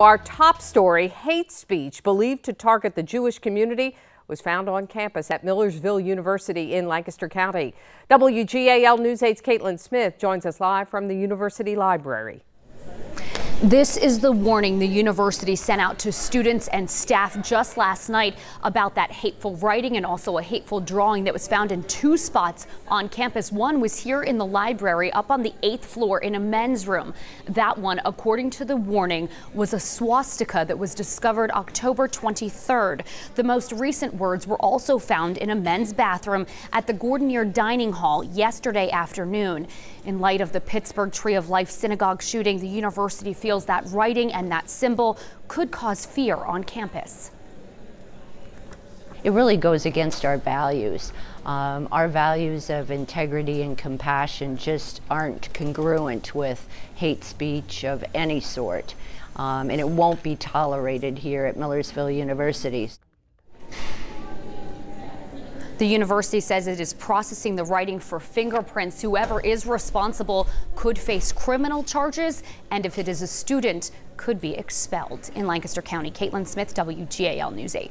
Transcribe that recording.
Our top story, hate speech believed to target the Jewish community was found on campus at Millersville University in Lancaster County. WGAL News 8's Katelyn Smith joins us live from the University Library. This is the warning the university sent out to students and staff just last night about that hateful writing and also a hateful drawing that was found in two spots on campus. One was here in the library up on the eighth floor in a men's room. That one, according to the warning, was a swastika that was discovered October 23rd. The most recent words were also found in a men's bathroom at the Gordinier Dining Hall yesterday afternoon. In light of the Pittsburgh Tree of Life synagogue shooting, the university feels feels that writing and that symbol could cause fear on campus. It really goes against our values. Um, our values of integrity and compassion just aren't congruent with hate speech of any sort. Um, and it won't be tolerated here at Millersville University. The university says it is processing the writing for fingerprints. Whoever is responsible could face criminal charges, and if it is a student, could be expelled. In Lancaster County, Katelyn Smith, WGAL News 8.